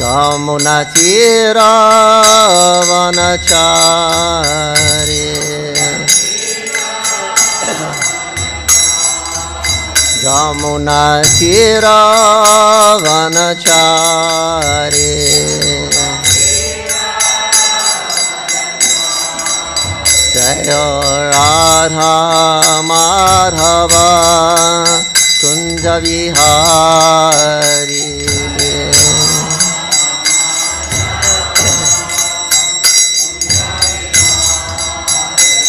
यमुना वनचारे यमुना वनचारे जय Radha Madhav Kunjavihari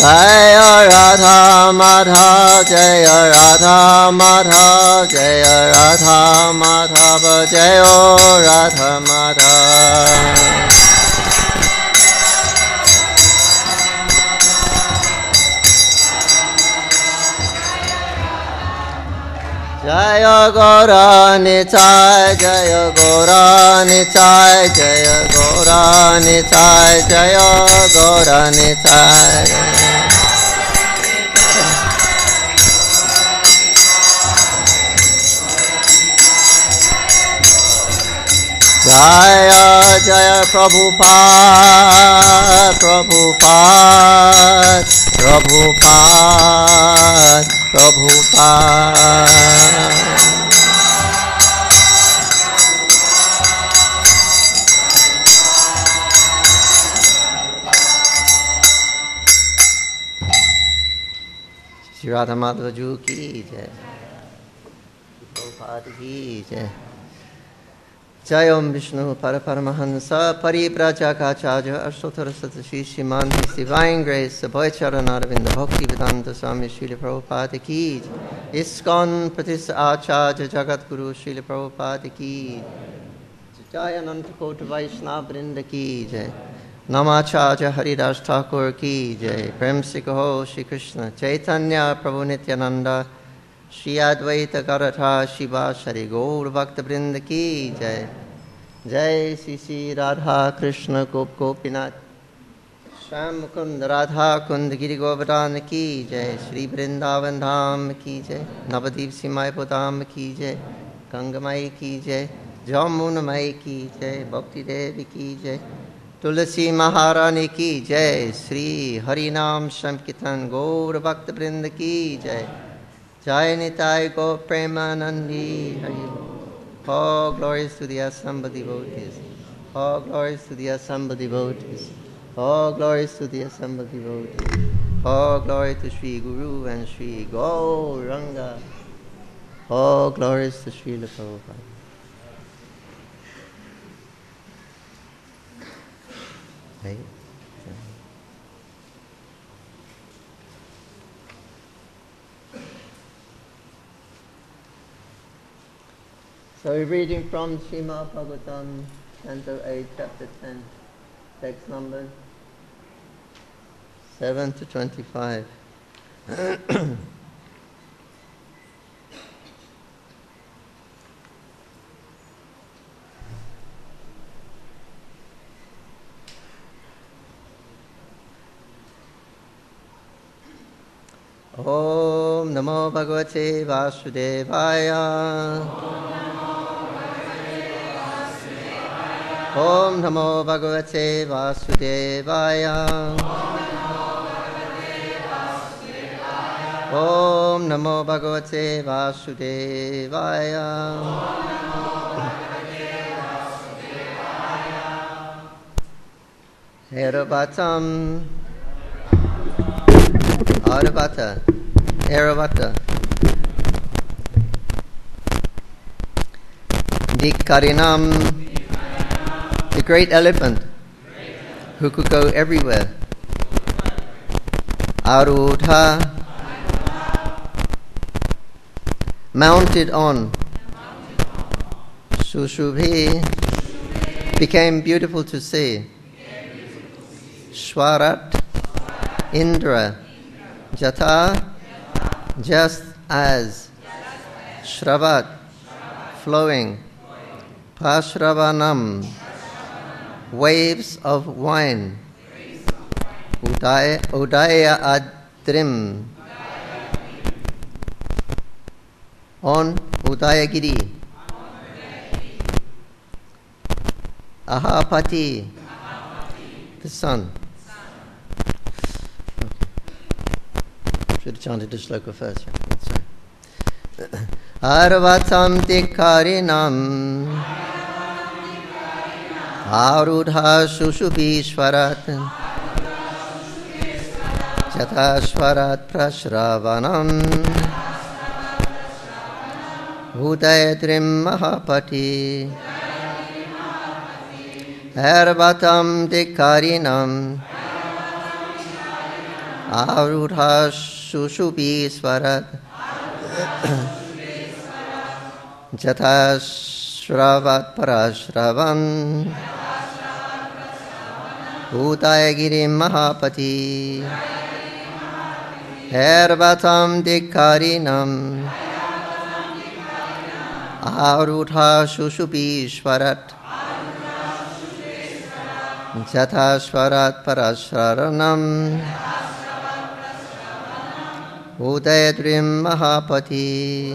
Jaya Radha Madha Jaya Radha Madha Jaya Radha Madhava Jaya Radha Madha Jaya Gorani Chai Jaya Gorani Chai Jaya Gorani Chai Jaya Gorani Chai जय जय प्रभुपाद प्रभुपाद प्रभुपाद प्रभुपाद श्री राधा माधव जू की जय। प्रभुपाद की जय। जय ओम विष्णु पर परमहंस परिप्रचाकाचार्य अष्टोत्तर शतशी श्रीमान डिवाइन ग्रेस भय चरण अरविंद भक्ति वेदांत स्वामी श्रील प्रभुपाद की इस्कॉन प्रतिष्ठ आचार्य जगत गुरु श्रील प्रभुपाद की जय अनंत कोट वैष्णव वृंद की जय नमाचार्य हरिदास ठाकुर की जय प्रेम से हो श्री कृष्ण चैतन्य प्रभु नित्यानंद श्री अद्वैत करथा शिवा श्री गौर भक्त वृंद की जय। जय श्री श्री राधा कृष्ण गोप गोपीनाथ। श्याम कुंद राधा कुंद गिरि गोवर्धन की जय। श्री वृंदावन धाम की जय। नवदीप सीमाय धाम की जय। गंगमय की जय। जमुनमय की जय। भक्ति देवी की जय। तुलसी महारानी की जय। श्री हरिनाम संकीर्तन गौर भक्त वृंद की जय। Jai Nitai Go Premanandi Hari. All glories to the Asamba devotees. All glories to the Asamba devotees. All glories to the Asamba devotees. All glory to Sri Guru and Sri Gauranga. All glories to Sri Prabhupada. Right? So we're reading from Srimad Bhagavatam, Canto 8, Chapter 10, text number 7 to 25. ॐ नमो भगवते वासुदेवाय ॐ नमो भगवते वासुदेवाय ॐ नमो भगवते वासुदेवाय Heravatam Aravata Aravata Dikarinam The great elephant who could go everywhere. Arudha. Mounted on. Sushubhi. Became beautiful to see. Shwarat Indra. Jata just as. Shravat. Flowing. Pashravanam waves of wine. Udaya, Adrim. On Udayagiri. Ahapati. The sun. Should have chanted the sloka first. Arvatam tikarinam आरुधा सुषुभीश्वरत् चतास्वरात् प्रश्रवणम्। भूतयत्रिं Mahapati. हैर्वतं धिकारिणम्। आरुधा सुषुभीश्वरत् जथा श्रवत् परश्रवम्। भूताय गिरिं महापति। हैर्वतं धिक्कारिणम्। आरूढा सुषुपीश्वरत् यथा स्वरात् परशरणम् उदयद्रिं महापति।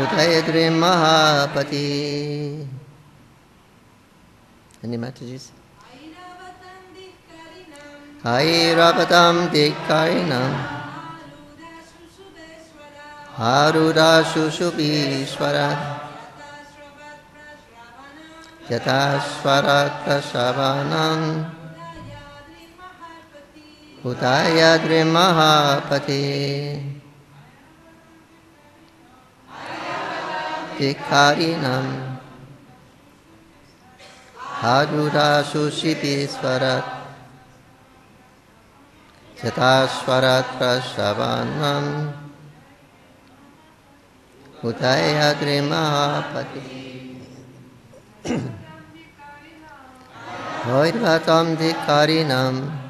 उदयद्रिमहापति धन्यवाद जी ऐरपतं दिक्करिणं हारुदा शुशुभीश्वर यथास्वरप्रसवनं उदयद्रिमहापते भिखारिणम् हाजुराशुशितीश्वरत् चताश्वरत्रश्रवणम् उदयद्रिमहापति भैरवतम धिकारिणम्।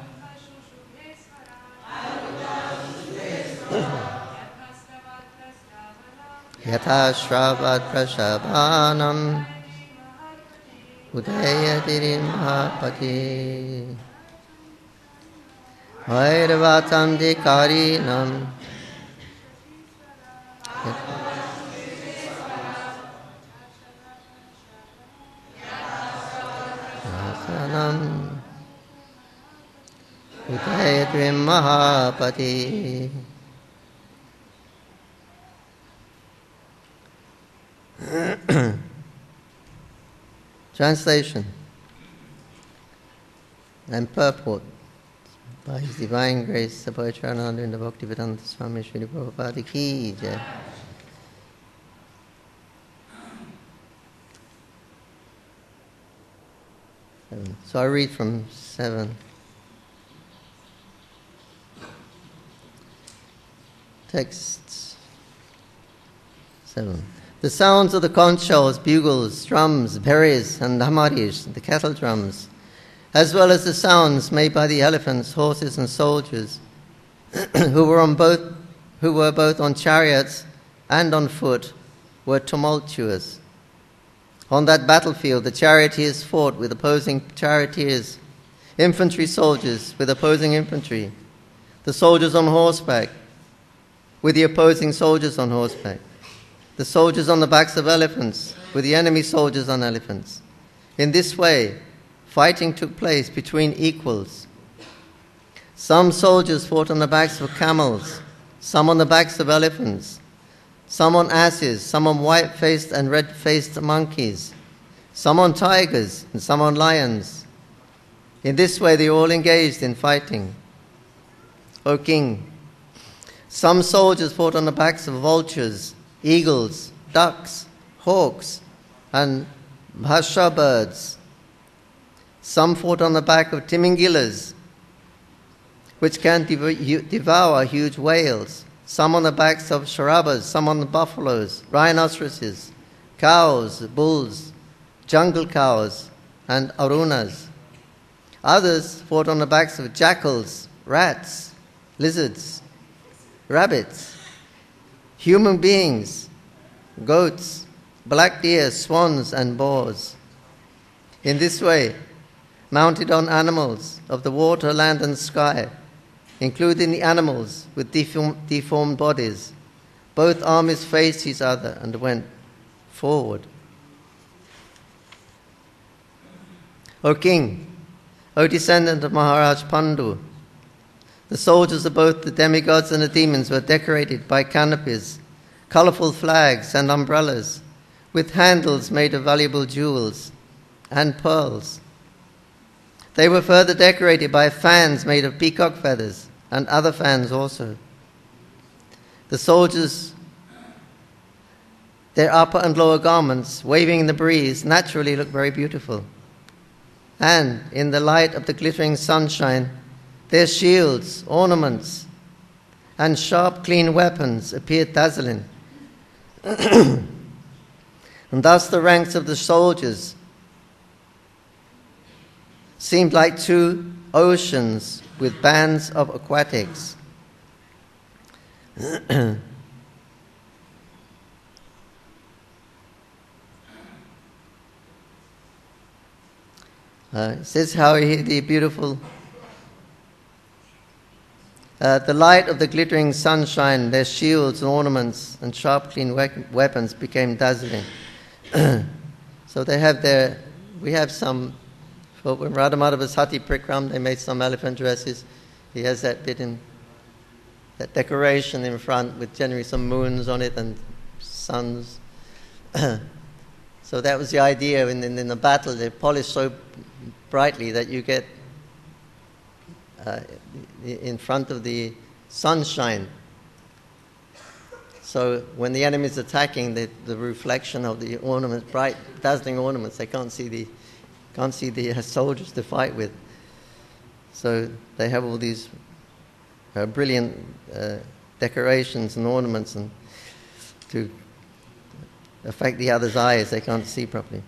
यथा श्रावत्प्रशभानम् उदयतिरिम्भापति भैर्वाचान्धिकारिणम् शासनम् उदयत्रिं Translation and purport by His Divine Grace, Sabha Charananda in the Bhaktivedanta Swami Srila Prabhupada Ki Jai. So I read from seven. Texts seven. The sounds of the conch shells, bugles, drums, bheris, and damaris, the kettle drums, as well as the sounds made by the elephants, horses, and soldiers, who were on both, who were both on chariots and on foot, were tumultuous. On that battlefield, the charioteers fought with opposing charioteers, infantry soldiers with opposing infantry, the soldiers on horseback with the opposing soldiers on horseback, the soldiers on the backs of elephants with the enemy soldiers on elephants. In this way, fighting took place between equals. Some soldiers fought on the backs of camels, some on the backs of elephants, some on asses, some on white faced and red faced monkeys, some on tigers, and some on lions. In this way, they all engaged in fighting. O king, some soldiers fought on the backs of vultures, eagles, ducks, hawks, and bhasha birds. Some fought on the back of timingilas, which can devour huge whales. Some on the backs of sharabas, some on the buffaloes, rhinoceroses, cows, bulls, jungle cows, and arunas. Others fought on the backs of jackals, rats, lizards, rabbits, human beings, goats, black deer, swans, and boars. In this way, mounted on animals of the water, land, and sky, including the animals with deform- deformed bodies, both armies faced each other and went forward. O king, O descendant of Maharaj Pandu, the soldiers of both the demigods and the demons were decorated by canopies, colorful flags, and umbrellas, with handles made of valuable jewels and pearls. They were further decorated by fans made of peacock feathers and other fans also. The soldiers, their upper and lower garments, waving in the breeze, naturally looked very beautiful. And in the light of the glittering sunshine, their shields, ornaments, and sharp, clean weapons appeared dazzling. and thus the ranks of the soldiers seemed like two oceans with bands of aquatics. uh, it says how he, the beautiful uh, the light of the glittering sunshine, their shields and ornaments and sharp, clean we- weapons became dazzling. so they have their, we have some, for when Radhamadhava's Prikram, they made some elephant dresses. He has that bit in, that decoration in front with generally some moons on it and suns. so that was the idea in, in, in the battle. They polished so brightly that you get uh, in front of the sunshine. So when the enemy is attacking, the, the reflection of the ornaments, bright, dazzling ornaments, they can't see the, can't see the uh, soldiers to fight with. So they have all these uh, brilliant uh, decorations and ornaments and to affect the other's eyes, they can't see properly.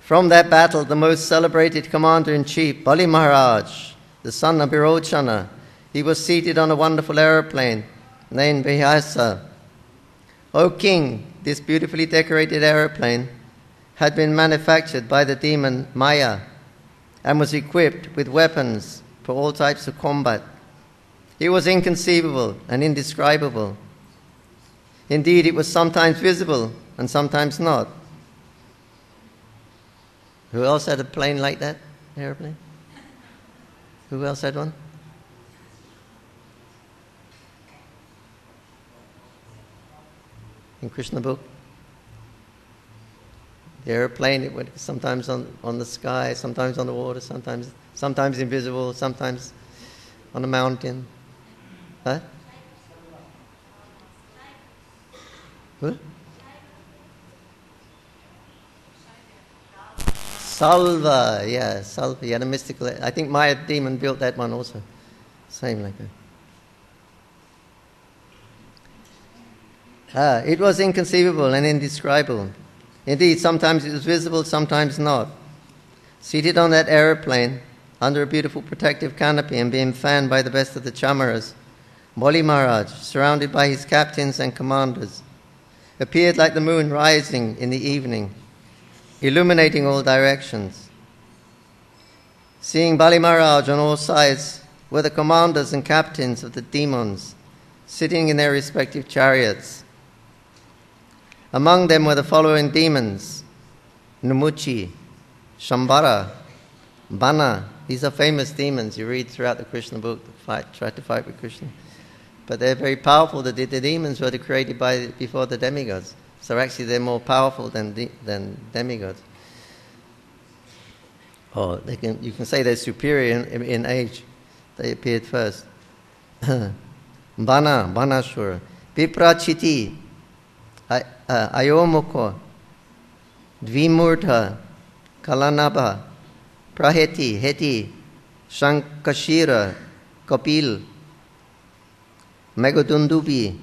From that battle, the most celebrated commander in chief, Bali Maharaj, the son of Virochana, he was seated on a wonderful aeroplane named Vyasa. O king, this beautifully decorated aeroplane had been manufactured by the demon Maya and was equipped with weapons for all types of combat. It was inconceivable and indescribable. Indeed, it was sometimes visible and sometimes not. Who else had a plane like that? Airplane? Who else had one? In Krishna book? The airplane, it went sometimes on, on the sky, sometimes on the water, sometimes sometimes invisible, sometimes on a mountain. Huh? What? Salva, yeah, Salva. He had a mystical. I think Maya demon built that one also. Same like that. Ah, it was inconceivable and indescribable. Indeed, sometimes it was visible, sometimes not. Seated on that aeroplane, under a beautiful protective canopy and being fanned by the best of the chamaras, Bali Maharaj, surrounded by his captains and commanders, appeared like the moon rising in the evening, illuminating all directions. Seeing Bali Maharaj on all sides were the commanders and captains of the demons, sitting in their respective chariots. Among them were the following demons Namuchi, Shambara, Bana. These are famous demons you read throughout the Krishna book, fight, try to fight with Krishna. But they're very powerful. The, the demons were created by, before the demigods. So actually, they're more powerful than, de, than demigods. Or they can, you can say they're superior in, in age. They appeared first. Bana, Banashura. Viprachiti, Ayomukha, Dvimurtha, Kalanabha, Praheti, Heti, Shankashira, Kapil, Meghadundubhi,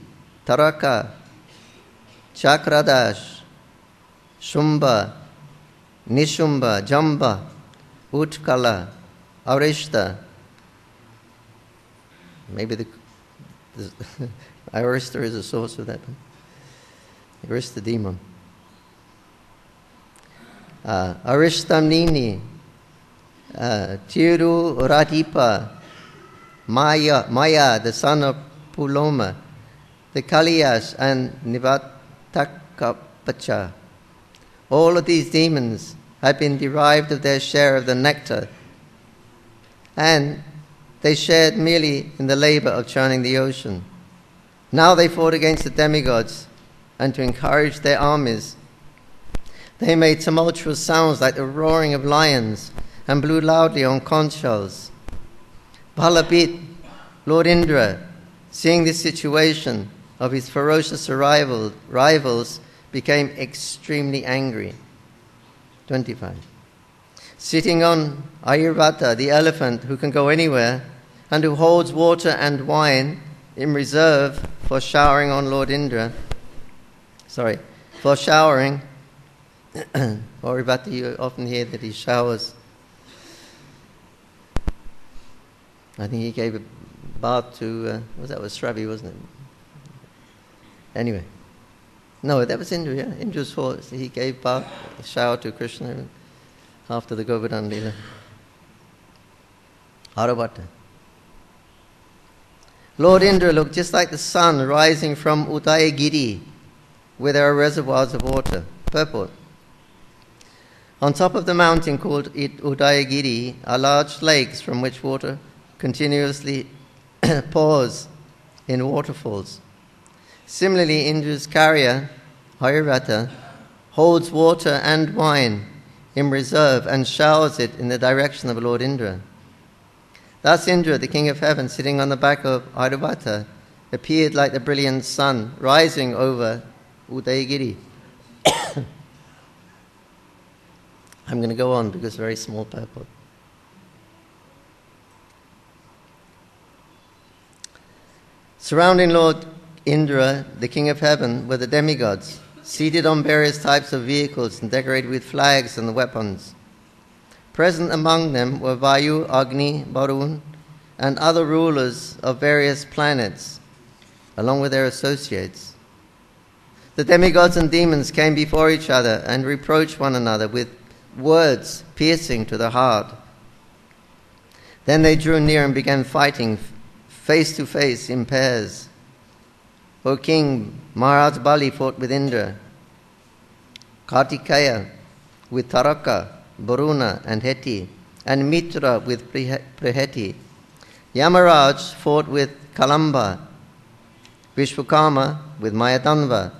Taraka, Chakradash, Shumba, Nishumba, Jamba, Utkala, Arishta. Maybe the, the is a source of that. Arishta demon. Uh, Arishtanemi, uh, Tiru Radipa, Maya, Maya, the son of Puloma, the Kaliyas, and Nivatakavacha. All of these demons had been derived of their share of the nectar, and they shared merely in the labor of churning the ocean. Now they fought against the demigods, and to encourage their armies, they made tumultuous sounds like the roaring of lions and blew loudly on conch shells. Balabhit, Lord Indra, Seeing this situation of his ferocious rival, rivals, became extremely angry. 25. Sitting on Airavata, the elephant who can go anywhere and who holds water and wine in reserve for showering on Lord Indra. Sorry, for showering. Airavata, you often hear that he showers. I think he gave a bath to, uh, was that was Surabhi, wasn't it? Anyway. No, that was Indra, yeah. Indra's horse. He gave bath, shower to Krishna after the Govardhan Leela. Airavata. Lord Indra looked just like the sun rising from Udayagiri, where there are reservoirs of water. Purport. On top of the mountain called It Udayagiri are large lakes from which water continuously pours in waterfalls. Similarly, Indra's carrier, Airavata, holds water and wine in reserve and showers it in the direction of Lord Indra. Thus, Indra, the king of heaven, sitting on the back of Airavata, appeared like the brilliant sun rising over Udayagiri. I'm going to go on because very small purport. Surrounding Lord Indra, the king of heaven, were the demigods, seated on various types of vehicles and decorated with flags and weapons. Present among them were Vayu, Agni, Varun, and other rulers of various planets, along with their associates. The demigods and demons came before each other and reproached one another with words piercing to the heart. Then they drew near and began fighting face to face in pairs. O king, Maharaj Bali fought with Indra, Kartikeya with Taraka, Varuna, and Heti, and Mitra with Praheti. Yamaraj fought with Kalanabha, Vishwakarma with Mayadanava.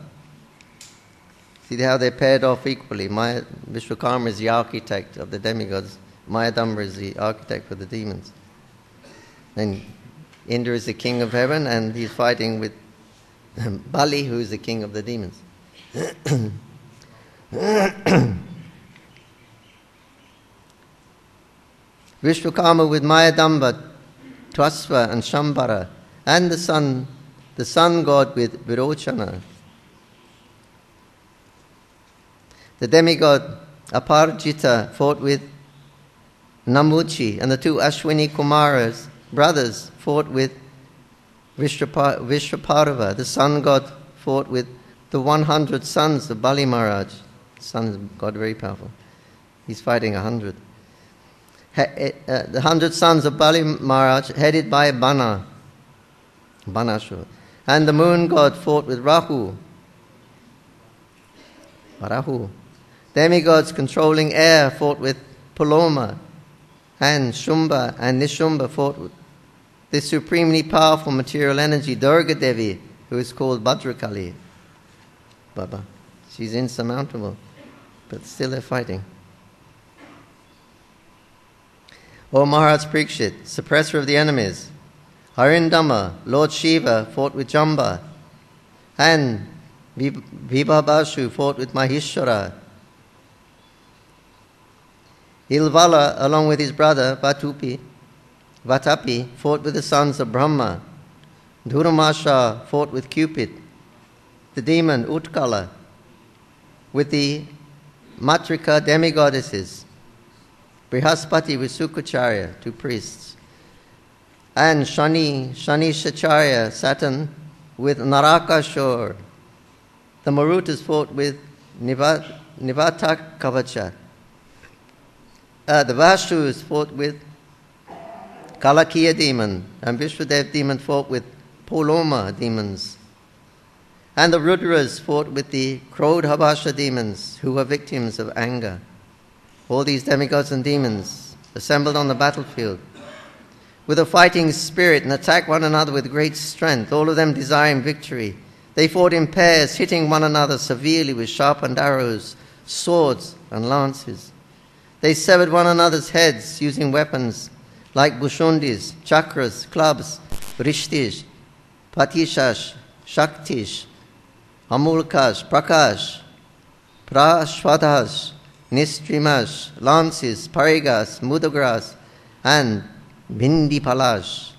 See how they're paired off equally. Maya, Vishwakarma is the architect of the demigods, Mayadamba is the architect for the demons. And Indra is the king of heaven, and he's fighting with Bali, who is the king of the demons. Vishwakarma with Mayadamba, Twasva, and Shambhara, and the sun, the sun god with Virochana. The demigod Aparajita fought with Namuchi, and the two Ashwini Kumaras, brothers, fought with Vrishaparva. The sun god fought with the 100 sons of Bali Maharaj. Of God, very powerful. He's fighting a hundred. Eh, uh, the hundred sons of Bali Maharaj, headed by Bana, Banashur. And the moon god fought with Rahu. Rahu. Demigods controlling air fought with Puloma and Shumba and Nishumba fought with this supremely powerful material energy, Durga Devi, who is called Bhadrakali. Baba. She's insurmountable, but still they're fighting. O Maharaj Parikshit, suppressor of the enemies, Arindama, Lord Shiva, fought with Jamba, and Vibhavasu fought with Mahishasura, Ilvala, along with his brother Vatapi, Vatapi, fought with the sons of Brahma. Dhuramasha fought with Cupid. The demon Utkala, with the Matrika demigoddesses. Brihaspati with Shukracharya, two priests. And Shani, Shani Shacharya, Saturn, with Narakashur. The Marutas fought with Nivat, Nivata Kavacha uh, the Vasus fought with Kalakeya demon, and Vishwadev demon fought with Poloma demons. And the Rudras fought with the Krodhavasha demons, who were victims of anger. All these demigods and demons assembled on the battlefield with a fighting spirit and attacked one another with great strength, all of them desiring victory. They fought in pairs, hitting one another severely with sharpened arrows, swords, and lances. They severed one another's heads using weapons like bhushundis, chakras, clubs, rishtish, patishash, shaktish, amulkash, prakash, prashvadash, nistrimash, lances, parigas, mudagras, and bindipalash.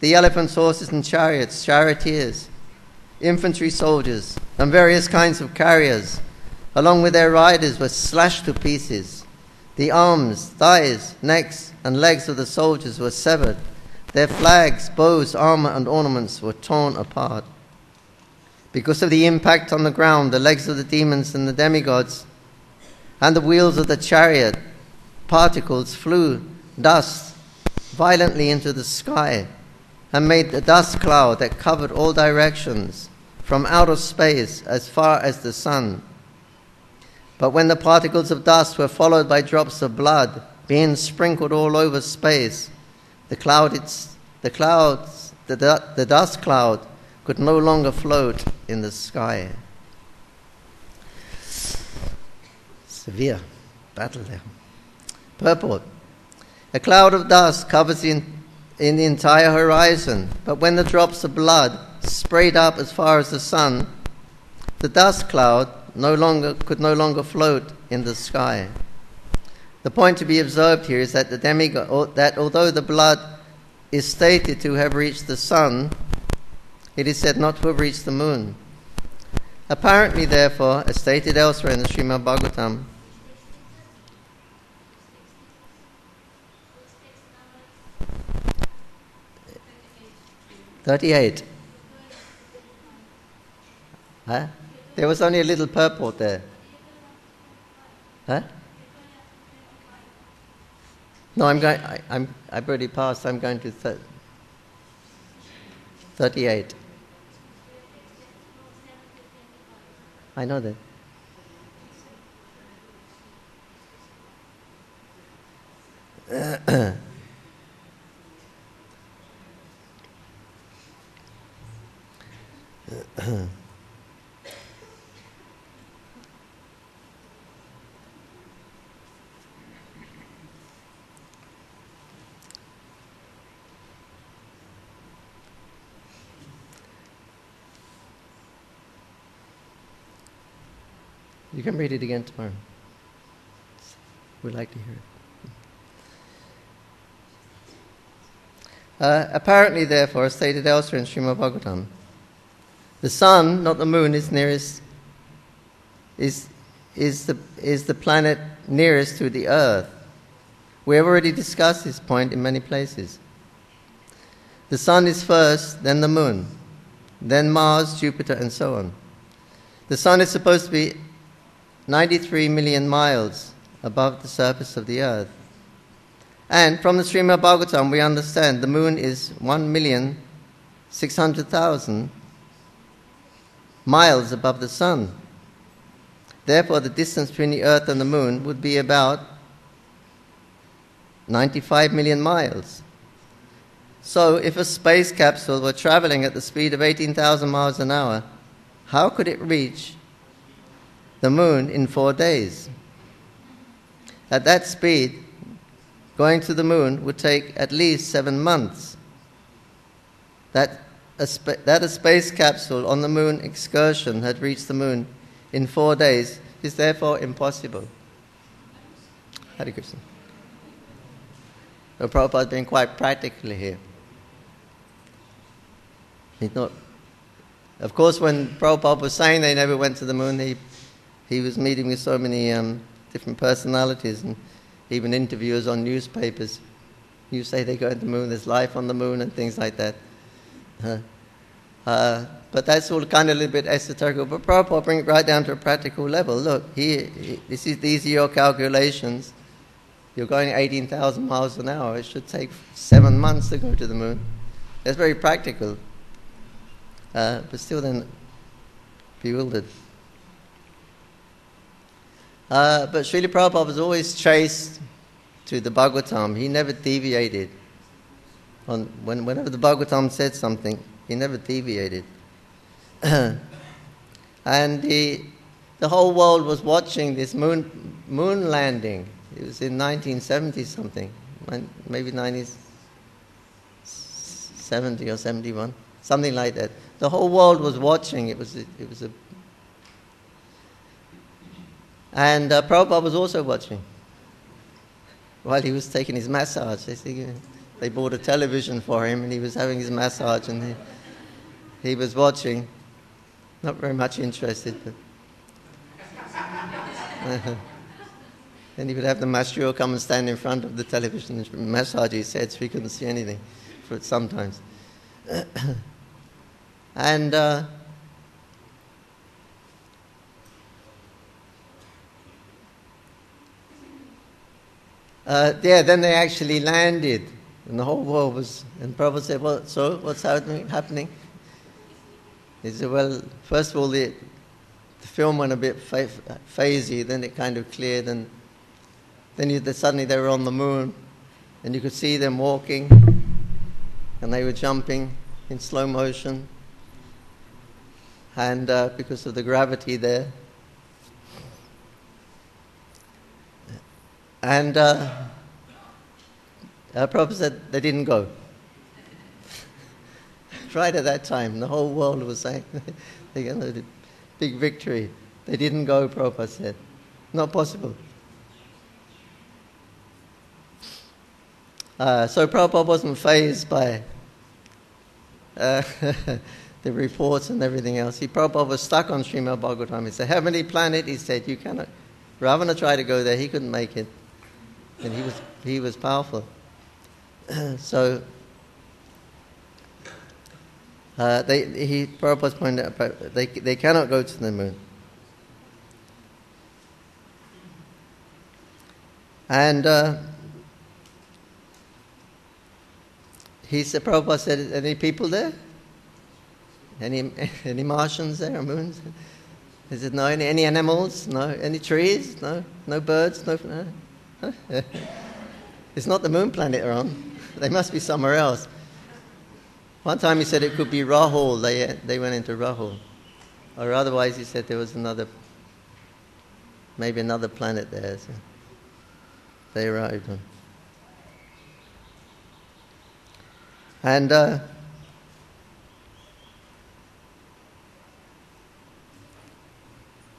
The elephants, horses, and chariots, charioteers, infantry soldiers, and various kinds of carriers, along with their riders, were slashed to pieces. The arms, thighs, necks, and legs of the soldiers were severed. Their flags, bows, armor, and ornaments were torn apart. Because of the impact on the ground, the legs of the demons and the demigods and the wheels of the chariot, particles flew, dust, violently into the sky and made a dust cloud that covered all directions from outer space as far as the sun. But when the particles of dust were followed by drops of blood being sprinkled all over space, the cloud, the clouds, the, the dust cloud could no longer float in the sky. Severe battle there. Purport. A cloud of dust covers in, in the entire horizon, but when the drops of blood sprayed up as far as the sun, the dust cloud no longer, could no longer float in the sky. The point to be observed here is that the demigod, that although the blood is stated to have reached the sun, it is said not to have reached the moon. Apparently, therefore, as stated elsewhere in the Srimad Bhagavatam, Thirty-eight. Huh? There was only a little purport there. Huh? No, I'm going. I, am I've already passed. I'm going to thir- thirty-eight. I know that. You can read it again tomorrow. We'd like to hear it. Uh, apparently, therefore, stated elsewhere in Srimad Bhagavatam, the sun, not the moon, is nearest, is, is, the, is the planet nearest to the earth. We have already discussed this point in many places. The sun is first, then the moon, then Mars, Jupiter, and so on. The sun is supposed to be 93 million miles above the surface of the earth. And from the Srimad Bhagavatam, we understand the moon is 1,600,000 miles above the sun. Therefore, the distance between the earth and the moon would be about 95 million miles. So, if a space capsule were traveling at the speed of 18,000 miles an hour, how could it reach the moon in four days. At that speed, going to the moon would take at least seven months. That a, spa- that a space capsule on the moon excursion had reached the moon in four days is therefore impossible. Hare Krishna. The Prabhupada been quite practical here. He's not. Of course, when Prabhupada was saying they never went to the moon, he he was meeting with so many um, different personalities and even interviewers on newspapers. You say they go to the moon, there's life on the moon, and things like that. Uh, uh, but that's all kind of a little bit esoteric. But Prabhupada bring it right down to a practical level. Look, he, he, this is, these are your calculations. You're going 18,000 miles an hour. It should take seven months to go to the moon. That's very practical. Uh, but still, then, bewildered. Uh, but Srila Prabhupada was always traced to the Bhagavatam. He never deviated. On, when, whenever the Bhagavatam said something, he never deviated. and the, the whole world was watching this moon, moon landing. It was in 1970 something, maybe 1970 or 71, something like that. The whole world was watching. It was a, it was a and uh, Prabhupada was also watching while he was taking his massage. They, bought a television for him and he was having his massage and he, he was watching. Not very much interested, but. then he would have the master come and stand in front of the television and massage his head so he couldn't see anything for sometimes. and uh, Uh, yeah, then they actually landed, and the whole world was. And Prabhupada said, "Well, so what's happening?" He said, "Well, first of all, the, the film went a bit fa- phasey, then it kind of cleared, and then you, suddenly they were on the moon, and you could see them walking, and they were jumping in slow motion, and uh, because of the gravity there." And uh, uh, Prabhupada said they didn't go. right at that time, the whole world was saying they got a big victory. They didn't go, Prabhupada said. Not possible. Uh, so Prabhupada wasn't phased by uh, the reports and everything else. He Prabhupada was stuck on Srimad Bhagavatam. It's a heavenly planet, he said, you cannot. Ravana tried to go there, he couldn't make it. And he was, he was powerful. so, uh, they, he, Prabhupada pointed out, they, they cannot go to the moon. And uh, he said, Prabhupada said, any people there? Any, any Martians there or moons? Is it no? Any, any animals? No? Any trees? No? No birds? No? no? it's not the moon planet they're on. They must be somewhere else. One time he said it could be Rahu. They, they went into Rahu. Or otherwise he said there was another, maybe another planet there. So they arrived on. And uh,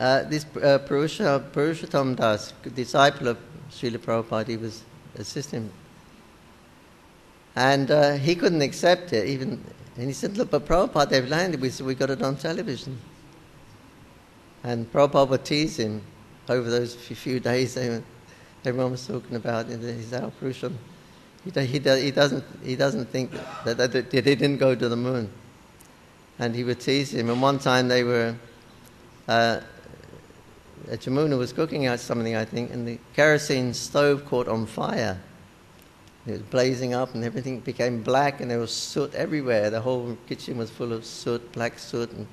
Uh, this uh, Purusha, Purushottam Das, disciple of Srila Prabhupada, was assisting. him. And uh, he couldn't accept it, even. And he said, Look, but Prabhupada, they've landed. We said, We got it on television. And Prabhupada would tease him over those few days. Everyone was talking about his Al Purusham. He, he, he, doesn't, he doesn't think that, that, that they didn't go to the moon. And he would tease him. And one time they were. Uh, Jamuna was cooking out something, I think, and the kerosene stove caught on fire. It was blazing up, and everything became black, and there was soot everywhere. The whole kitchen was full of soot, black soot. And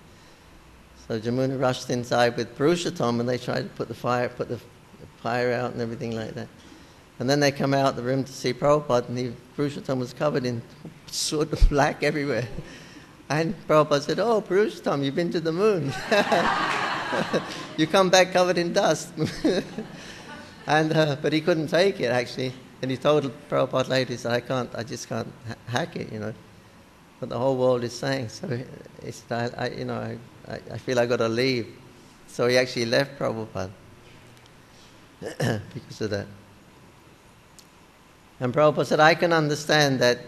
so Jamuna rushed inside with Purushottam, and they tried to put the fire, put the fire out, and everything like that. And then they come out the room to see Prabhupada, and the Purushottam was covered in soot, black everywhere. And Prabhupada said, "Oh, Purushottam, you've been to the moon." you come back covered in dust. and, uh, but he couldn't take it, actually. And he told Prabhupada later, he said, I can't, I just can't ha- hack it, you know. But the whole world is saying. So it's, I, I you know, I, I feel i got to leave. So he actually left Prabhupada because of that. And Prabhupada said, I can understand that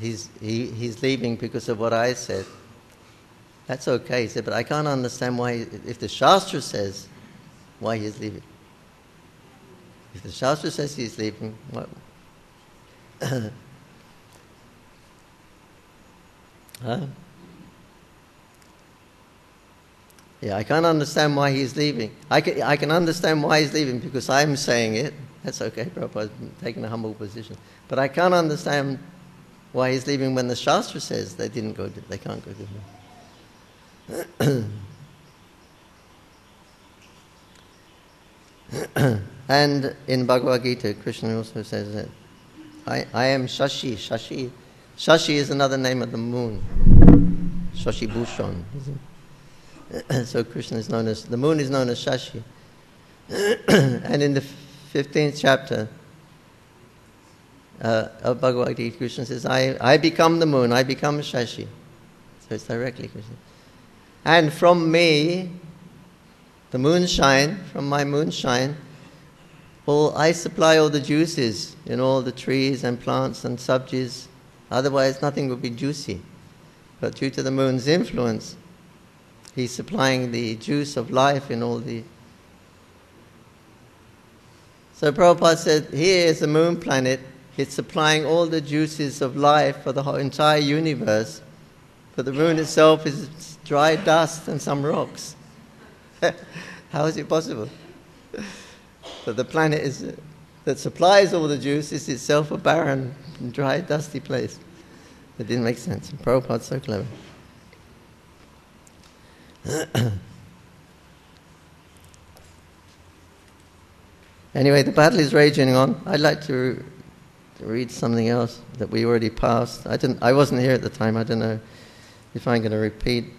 he's, he, he's leaving because of what I said. That's okay. He said, but I can't understand why, if the Shastra says why he's leaving. If the Shastra says he's leaving, what? huh? Yeah, I can't understand why he's leaving. I can, I can understand why he's leaving because I'm saying it. That's okay, Prabhupada, taking a humble position. But I can't understand why he's leaving when the Shastra says they didn't go to, they can't go to him. and in Bhagavad Gita, Krishna also says that I, I am Shashi. Shashi. Shashi is another name of the moon. Shashi Bhushan. so Krishna is known as, the moon is known as Shashi. and in the 15th chapter uh, of Bhagavad Gita, Krishna says, I, I become the moon, I become Shashi. So it's directly Krishna. And from me, the moonshine, from my moonshine, well, I supply all the juices in all the trees and plants and subjects. Otherwise, nothing would be juicy. But due to the moon's influence, he's supplying the juice of life in all the. So Prabhupada said, here is the moon planet. It's supplying all the juices of life for the whole entire universe. But the moon itself is dry dust and some rocks. How is it possible? That the planet is, that supplies all the juice is itself a barren, dry, dusty place. It didn't make sense. Prabhupada's so clever. anyway, the battle is raging on. I'd like to, read something else that we already passed. I, didn't, I wasn't here at the time. I don't know if I'm going to repeat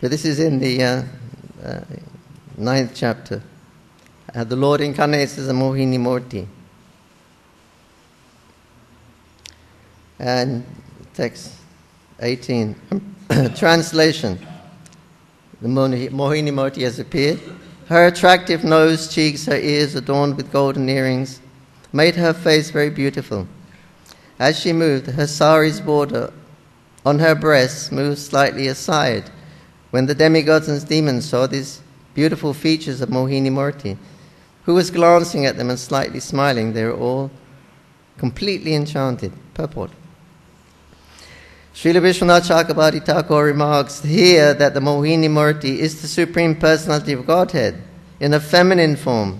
but this is in the uh, uh, ninth chapter. Uh, the Lord incarnates as a Mohini Murti. And text 18. Translation. The Mohini Murti has appeared Her attractive nose, cheeks, her ears adorned with golden earrings made her face very beautiful. As she moved, her sari's border on her breast moved slightly aside. When the demigods and demons saw these beautiful features of Mohini Murti, who was glancing at them and slightly smiling, they were all completely enchanted. Purport. Srila Vishwanath Chakrabarti Thakur remarks here that the Mohini Murti is the Supreme Personality of Godhead in a feminine form,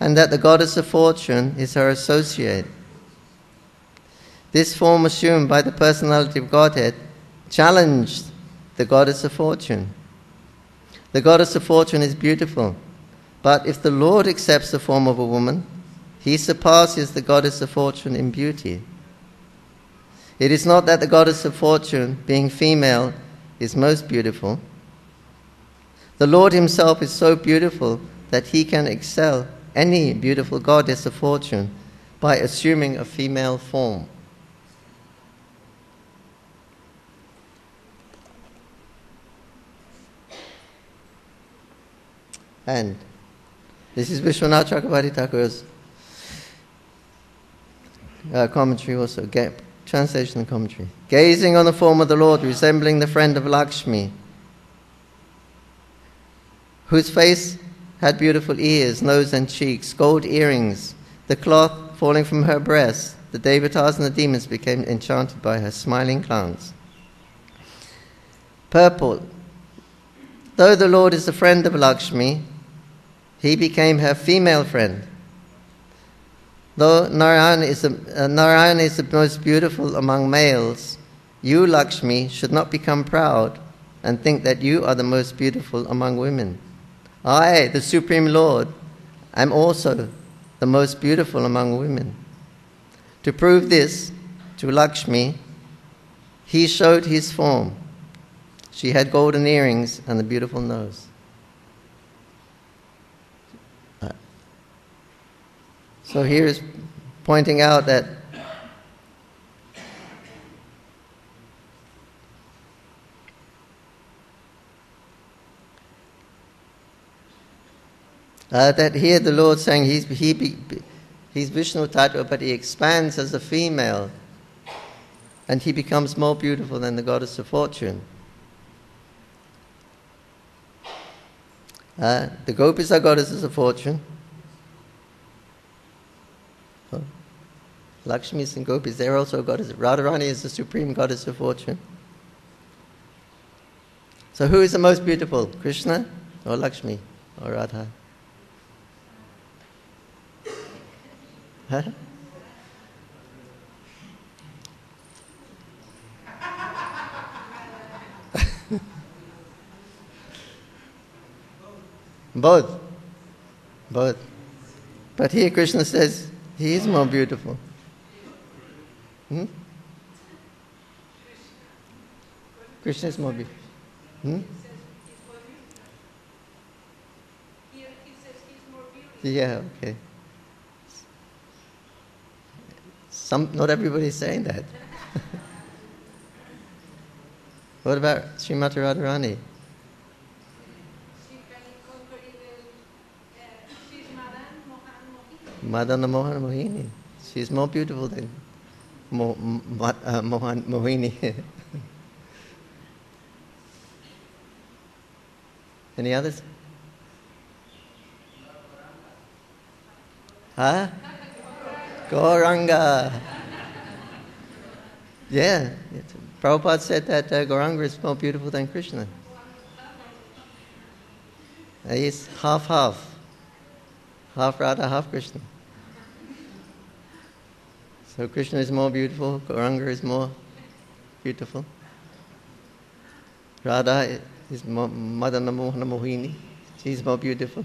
and that the goddess of fortune is her associate. This form assumed by the personality of Godhead challenged the goddess of fortune. The goddess of fortune is beautiful, but if the Lord accepts the form of a woman, he surpasses the goddess of fortune in beauty. It is not that the goddess of fortune, being female, is most beautiful. The Lord Himself is so beautiful that He can excel any beautiful goddess of fortune by assuming a female form. And this is Vishwanath Chakrabarti Thakur's uh, commentary also. Translation and commentary. Gazing on the form of the Lord, resembling the friend of Lakshmi, whose face had beautiful ears, nose, and cheeks, gold earrings, the cloth falling from her breast, the devatas and the demons became enchanted by her smiling glance. Purport. Though the Lord is the friend of Lakshmi, he became her female friend. Though Narayan is, the, uh, Narayan is the most beautiful among males, you, Lakshmi, should not become proud and think that you are the most beautiful among women. I, the Supreme Lord, am also the most beautiful among women. To prove this to Lakshmi, he showed his form. She had golden earrings and a beautiful nose. So here's pointing out that Uh, that here the Lord saying he's, he he's Vishnu Tattva, but he expands as a female and he becomes more beautiful than the goddess of fortune. Uh, the gopis are goddesses of fortune. Lakshmi and gopis, they're also goddesses. Radharani is the supreme goddess of fortune. So who is the most beautiful, Krishna or Lakshmi or Radha? Both. Both. But here Krishna says he is more beautiful. Hmm? Krishna is more beautiful. Hmm? Yeah, okay. Some, not everybody is saying that. what about Srimati Radharani? Madana Mohan Mohini. She's more beautiful than Mo, uh, Mohan, Mohini. Any others? Huh? Gauranga. Yeah, Prabhupada said that uh, Gauranga is more beautiful than Krishna. Uh, he's half half. Half Radha, half Krishna. So Krishna is more beautiful, Gauranga is more beautiful. Radha is Madana Mohana Mohini, she's more beautiful.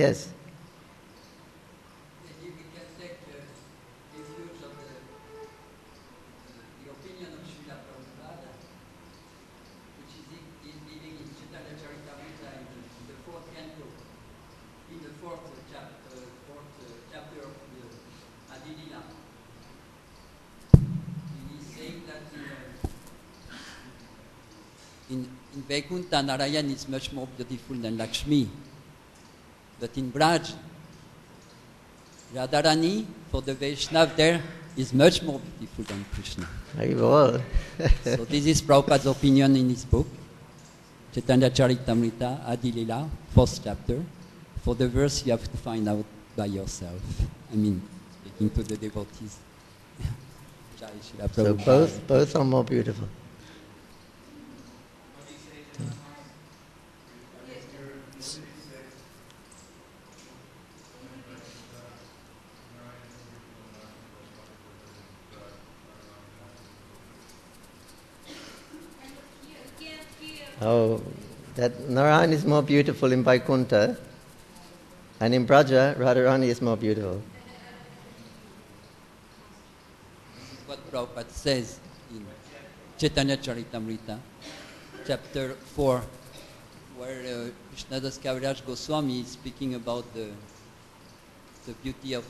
living in Vaikuntha, Narayan is much more beautiful than Lakshmi. But in Braj, Radharani, for the Vaishnav there, is much more beautiful than Krishna. So this is Prabhupada's opinion in his book, Chaitanya Charitamrita, Adilila, fourth chapter. For the verse, you have to find out by yourself. I mean, speaking to the devotees. So both both are more beautiful. Oh, that Narayan is more beautiful in Vaikuntha, and in Braja, Radharani is more beautiful. What Prabhupada says in Chaitanya Charitamrita, chapter 4, where uh, Krishnadas Kaviraj Goswami is speaking about the, the beauty of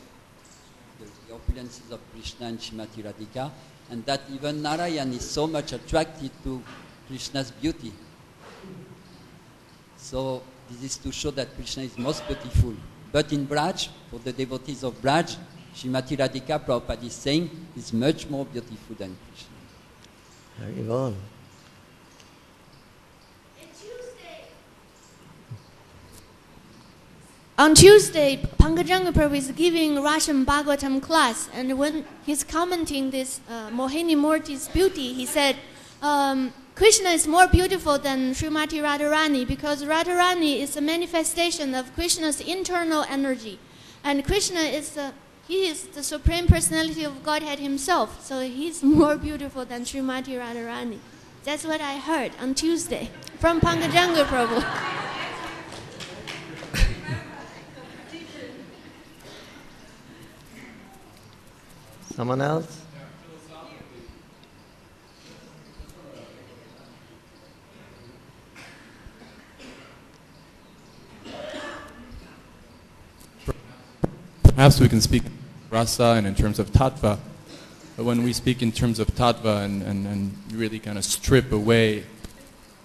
the, the opulences of Krishna and Shrimati Radhika, and that even Narayan is so much attracted to Krishna's beauty. So this is to show that Krishna is most beautiful. But in Braj, for the devotees of Braj, Shrimati Radhika, Prabhupada is saying, is much more beautiful than Krishna. Very well. On Tuesday, Pankajanga Prabhu is giving Russian Bhagavatam class, and when he's commenting this uh, Mohini Murti's beauty, he said, um, Krishna is more beautiful than Srimati Radharani because Radharani is a manifestation of Krishna's internal energy, and Krishna is the he is the supreme personality of Godhead himself, so he's more beautiful than Srimati Radharani. That's what I heard on Tuesday from Pankajanga Prabhu. Someone else? Perhaps we can speak rasa and in terms of tattva, but when we speak in terms of tattva and, and, and really kind of strip away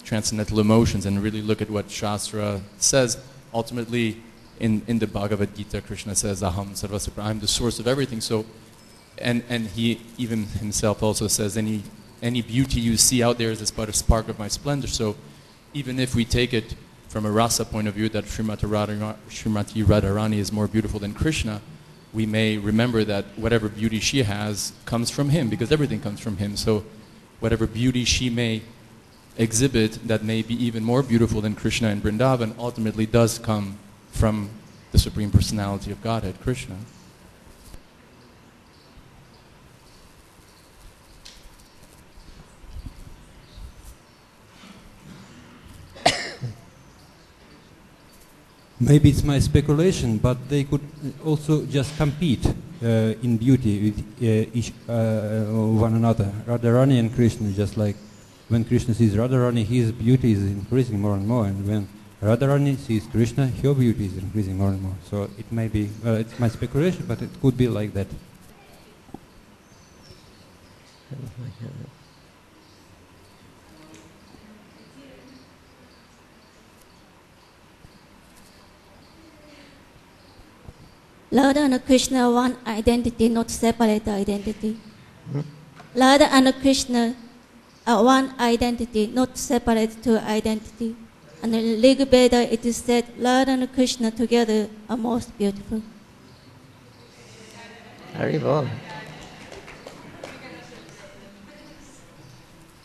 transcendental emotions and really look at what Shastra says, ultimately in, in the Bhagavad Gita, Krishna says, Aham Sarvasupra, I'm the source of everything. So, and, and he even himself also says, any, any beauty you see out there is but a spark of my splendor. So even if we take it from a rasa point of view that Srimati Radharani, Srimati Radharani is more beautiful than Krishna, we may remember that whatever beauty she has comes from him because everything comes from him. So whatever beauty she may exhibit that may be even more beautiful than Krishna and Vrindavan ultimately does come from the Supreme Personality of Godhead, Krishna. Maybe it's my speculation, but they could also just compete uh, in beauty with uh, each uh, one another. Radharani and Krishna, just like when Krishna sees Radharani, his beauty is increasing more and more, and when Radharani sees Krishna, her beauty is increasing more and more. So it may be, well, it's my speculation, but it could be like that. Radha and Krishna one identity, not separate identity. Radha and Krishna are one identity, not separate two identity. And in Rig Veda it is said Radha and Krishna together are most beautiful. Very well.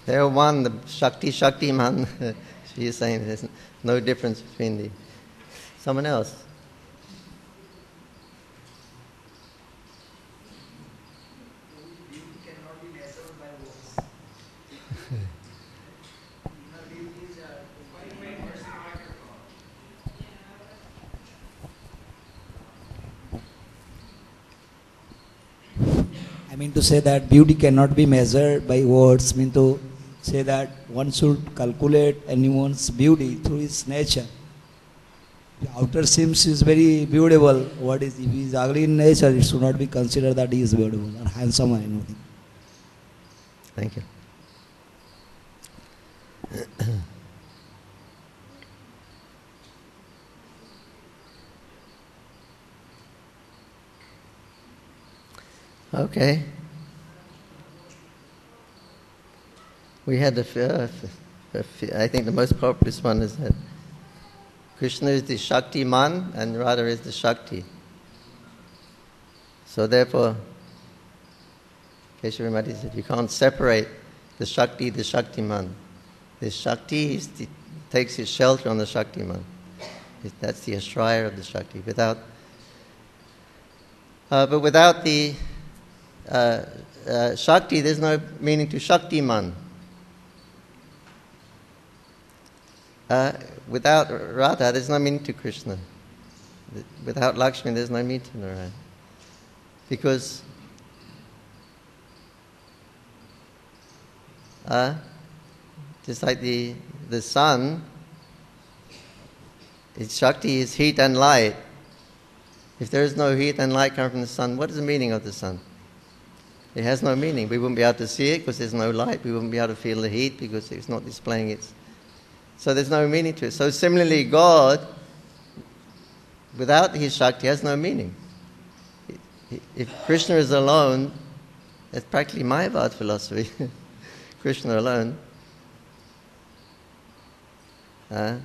They're one, the Shakti Shakti man. she is saying there's no difference between the. Someone else? Mean to say that beauty cannot be measured by words. I mean to say that one should calculate anyone's beauty through his nature. The outer seems is very beautiful. What is if he is ugly in nature, it should not be considered that he is beautiful or handsome or anything. Thank you. okay. We had the, uh, I think the most popular one is that Krishna is the Shakti Man and Radha is the Shakti. So therefore, Keshav Mati said, you can't separate the Shakti, the Shakti Man. The Shakti the, takes his shelter on the Shakti Man. That's the Ashraya of the Shakti. Without, uh, but without the uh, uh, Shakti, there's no meaning to Shakti Man. Uh, without Radha, there's no meaning to Krishna. Without Lakshmi, there's no meaning to Narayan. Because uh, just like the, the sun, its Shakti is heat and light. If there is no heat and light coming from the sun, what is the meaning of the sun? It has no meaning. We wouldn't be able to see it because there's no light. We wouldn't be able to feel the heat because it's not displaying its so there's no meaning to it. So similarly, God, without his Shakti, has no meaning. If Krishna is alone, that's practically my Mayavad philosophy. Krishna alone. Uh,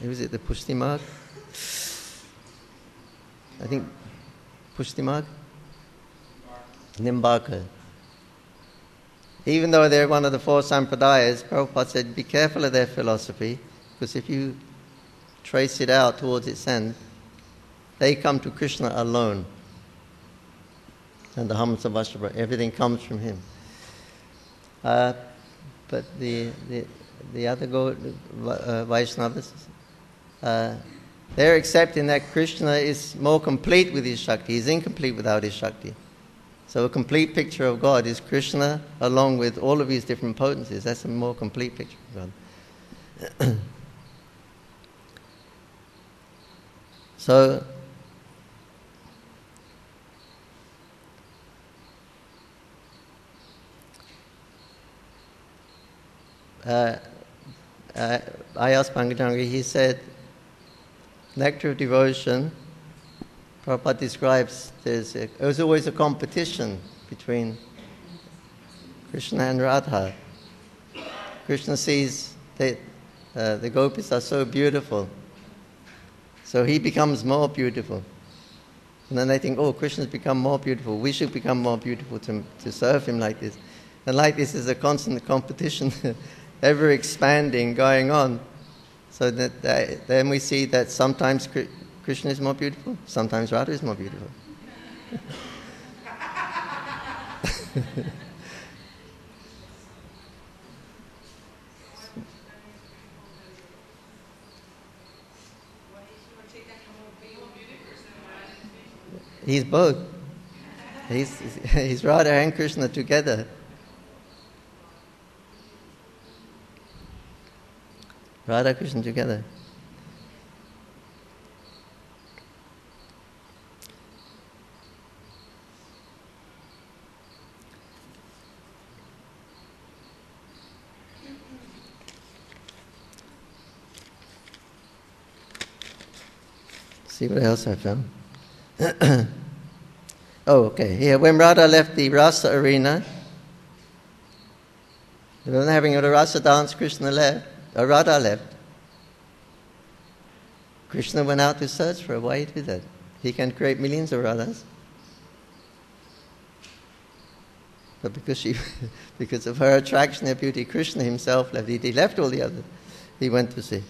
who is it, the Pushtimarg? I think Pushtimarg? Nimbarka even though they're one of the four sampradayas, Prabhupada said, be careful of their philosophy, because if you trace it out towards its end, they come to Krishna alone. And the Hamsa Vajrapāṇi, everything comes from him. Uh, but the, the, the other go, uh, Vaishnavas, uh, they're accepting that Krishna is more complete with his Shakti. He's incomplete without his Shakti. So a complete picture of God is Krishna along with all of his different potencies. That's a more complete picture of God. so uh, uh, I asked Pangajangi, he said, nectar of devotion Prabhupada describes there's, a, there's always a competition between Krishna and Radha. Krishna sees that uh, the gopis are so beautiful, so he becomes more beautiful. And then they think, oh, Krishna's become more beautiful. We should become more beautiful to, to serve him like this. And like this is a constant competition, ever expanding, going on. So that, that then we see that sometimes Krishna is more beautiful, sometimes Radha is more beautiful. He's both. He's, he's Radha and Krishna together. Radha Krishna together. See what else I found. oh, okay. Here, when Radha left the Rasa arena, they were having a Rasa dance, Krishna left, or Radha left. Krishna went out to search for a way to do that. He can create millions of Radhas. But because, she, because of her attraction and beauty, Krishna himself left. He left all the others. He went to see.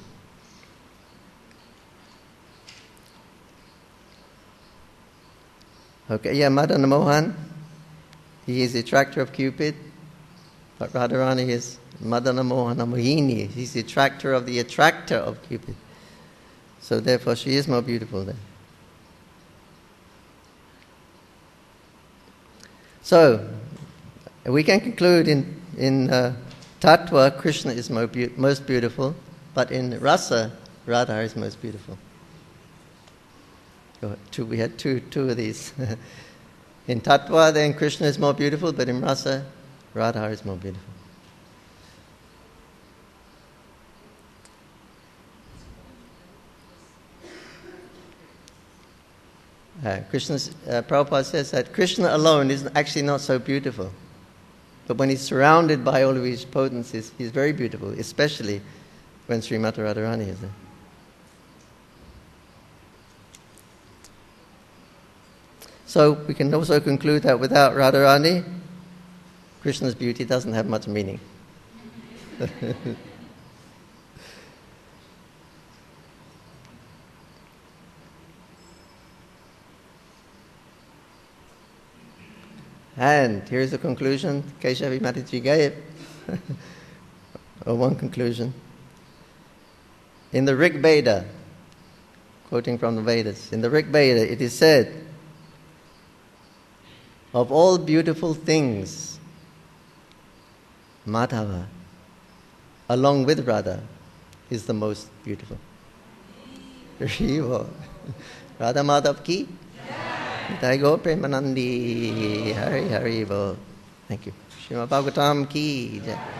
Okay, yeah, Madan Mohan, he is the attractor of Cupid, but Radharani is Madana Mohana Mohini. He's the attractor of the attractor of Cupid. So therefore, she is more beautiful then. So, we can conclude in, in uh, Tattva, Krishna is most beautiful, but in Rasa, Radha is most beautiful. Two, we had two, two of these. in Tattva, then Krishna is more beautiful, but in Rasa, Radha is more beautiful. Uh, Krishna's, uh, Prabhupada says that Krishna alone is actually not so beautiful. But when he's surrounded by all of his potencies, he's very beautiful, especially when Srimati Radharani is there. So we can also conclude that without Radharani, Krishna's beauty doesn't have much meaning. And here's the conclusion Keshavi gave, or one conclusion. In the Rig Veda, quoting from the Vedas, in the Rig Veda it is said, of all beautiful things, Madhava, along with Radha, is the most beautiful. Shiva. Radha Madhav ki? Jai Go Premanandi. Hari Hari Bo. Thank you. Srimad Bhagavatam ki.